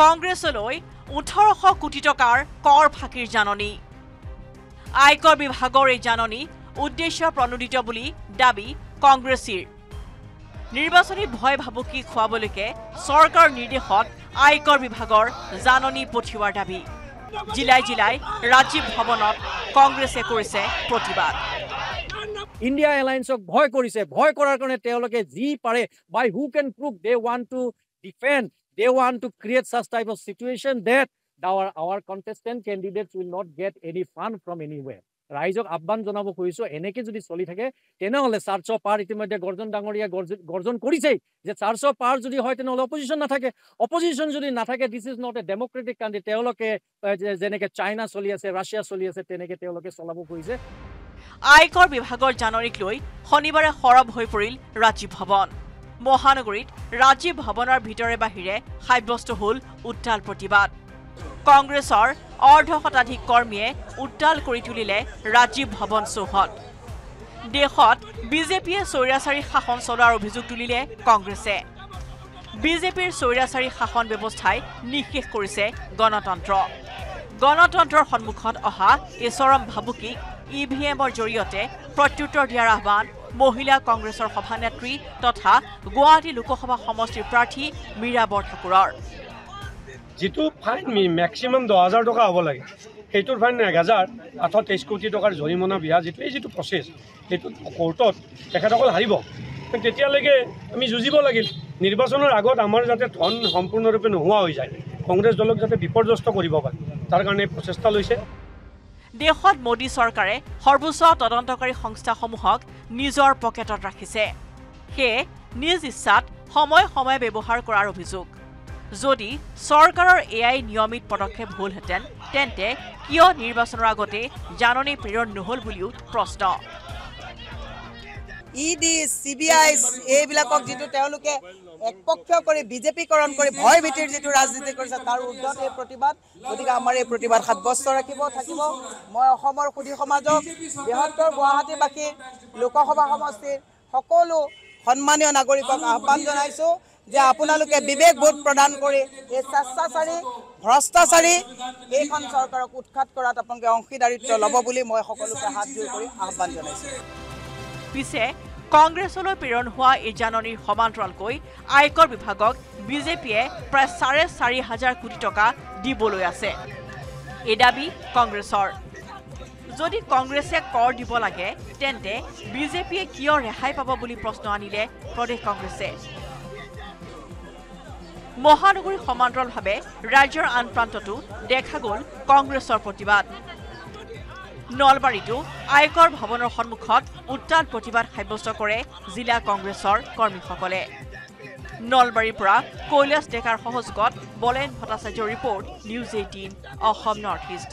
কংগ্ৰেছলৈ ওঠৰশ কোটি টকাৰ কৰ ফাঁকিৰ জাননী। আয়কৰ বিভাগৰ এই জাননী উদ্দেশ্য প্ৰণোদিত বুলি দাবী কংগ্ৰেছীৰ। নিৰ্বাচনী ভয় ভাবুকি খুৱাবলৈকে চৰকাৰৰ নিৰ্দেশত আয়কৰ বিভাগৰ জাননী পঠিওৱাৰ দাবী। জিলাই জিলাই ৰাজীৱ ভৱনত কংগ্ৰেছে কৰিছে প্ৰতিবাদ। ইণ্ডিয়া এলায়েন্সক ভয় কৰিছে। ভয় কৰাৰ কাৰণে তেওঁলোকে যি পাৰে by who can prove they want to defend they want to create such type of situation that our our contestant candidates will not get any fund from anyway ৰাইজক আহ্বান জনাব খুজিছোঁ এনেকৈ যদি চলি থাকে তেনেহ'লে চাৰ্চ পাৰ ইতিমধ্যে গৰ্জন ডাঙৰীয়া গৰ্জন গৰ্জন কৰিছেই যে চাৰ্চ পাৰ যদি হয় তেনেহ'লে অপজিশ্যন নাথাকে অপজিশ্যন যদি নাথাকে this is not a democratic country তেওঁলোকে যেনেকৈ চাইনা চলি আছে ৰাছিয়া চলি আছে তেনেকৈ তেওঁলোকে চলাব খুজিছে আয়কৰ বিভাগৰ জাননীক লৈ শনিবাৰে সৰব হৈ পৰিল ৰাজীৱ ভৱন মহানগৰীত ৰাজীৱ ভৱনৰ ভিতৰে বাহিৰে সাব্যস্ত হ'ল উত্তাল প্ৰতিবাদ। কংগ্ৰেছৰ অৰ্ধ শতাধিক কৰ্মীয়ে উত্তাল কৰি তুলিলে ৰাজীৱ ভৱন চৌহদ। দেশত বিজেপিয়ে স্বৈৰাচাৰী শাসন চলোৱাৰ অভিযোগ তুলিলে কংগ্ৰেছে। বিজেপিৰ স্বৈৰাচাৰী শাসন ব্যৱস্থাই নিঃশেষ কৰিছে গণতন্ত্ৰ। গণতন্ত্ৰৰ সন্মুখত অহা এই চৰম ভাবুকিক ই ভি এমৰ জৰিয়তে প্ৰত্যুত্তৰ দিয়াৰ আহ্বান মহিলা কংগ্ৰেছৰ সভানেত্ৰী তথা গুৱাহাটী লোকসভা সমষ্টিৰ প্ৰাৰ্থী মীৰা বৰঠাকুৰৰ যিটো ফাইন মেক্সিমাম দহ হাজাৰ টকা হ'ব লাগে। সেইটোৰ ফাইন এক হাজাৰ আঠশ তেইছ কোটি টকাৰ জৰিমনা বিহা যিটো এই যিটো প্ৰচেছ সেইটো কোৰ্টত তেখেতসকল হাৰিব। তেতিয়ালৈকে আমি যুঁজিব লাগিল। নিৰ্বাচনৰ আগত আমাৰ যাতে ধন সম্পূৰ্ণৰূপে নোহোৱা হৈ যায়। কংগ্ৰেছ দলক যাতে বিপৰ্যস্ত কৰিব পাৰে। তাৰ কাৰণে প্ৰচেষ্টা লৈছে। দেশত মোদী চৰকাৰে সৰ্বোচ্চ তদন্তকাৰী সংস্থাসমূহক নিজৰ পকেটত ৰাখিছে। সেয়ে নিজ ইচ্ছাত সময়ে সময়ে ব্যৱহাৰ কৰাৰ অভিযোগ। যদি চৰকাৰৰ এয়াই নিয়মিত পদক্ষেপ হ'লহেঁতেন তেন্তে কিয় নিৰ্বাচনৰ আগতে জাননী প্ৰেৰণ নহ'ল বুলিও প্ৰশ্ন। E D C B I এইবিলাকক যিটো তেওঁলোকে একপক্ষীয় কৰি বিজেপিকৰণ কৰি ভয় ভীতিৰ যিটো ৰাজনীতি কৰিছে তাৰ উৰ্ধত এই প্ৰতিবাদ গতিকে আমাৰ এই প্ৰতিবাদ সাব্যস্ত ৰাখিব থাকিব। মই অসমৰ সুধী সমাজক বৃহত্তৰ গুৱাহাটীবাসী লোকসভা সমষ্টিৰ সকলো সন্মানীয় নাগৰিকক আহ্বান জনাইছোঁ যে আপোনালোকে বিবেক বোধ প্ৰদান কৰি এই স্বেচ্ছাচাৰী ভ্ৰষ্টাচাৰী এইখন চৰকাৰক উৎখাত কৰাত আপোনালোকে অংশীদাৰিত্ব ল'ব বুলি মই সকলোকে হাত জোৰ কৰি আহ্বান জনাইছোঁ। পিছে কংগ্ৰেছলৈ প্ৰেৰণ হোৱা এই জাননীৰ সমান্তৰালকৈ আয়কৰ বিভাগক বিজেপিয়ে প্ৰায় চাৰে চাৰি হাজাৰ কোটি টকা দিবলৈ আছে। এই দাবী কংগ্ৰেছৰ। যদি কংগ্ৰেছে কৰ দিব লাগে তেন্তে বিজেপিয়ে কিয় ৰেহাই পাব বুলি প্ৰশ্ন আনিলে প্ৰদেশ কংগ্ৰেছে। মহানগৰীৰ সমান্তৰালভাৱে ৰাজ্যৰ আন প্ৰান্ততো দেখা গ'ল কংগ্ৰেছৰ প্ৰতিবাদ। নলবাৰীতো আয়কৰ ভৱনৰ সন্মুখত উত্তাল প্ৰতিবাদ সাব্যস্ত কৰে জিলা কংগ্ৰেছৰ কৰ্মীসকলে। নলবাৰীৰ পৰা কৈলাশ ডেকাৰ সহযোগত বলেন ভট্টাচাৰ্যৰ report news eighteen Assam north east.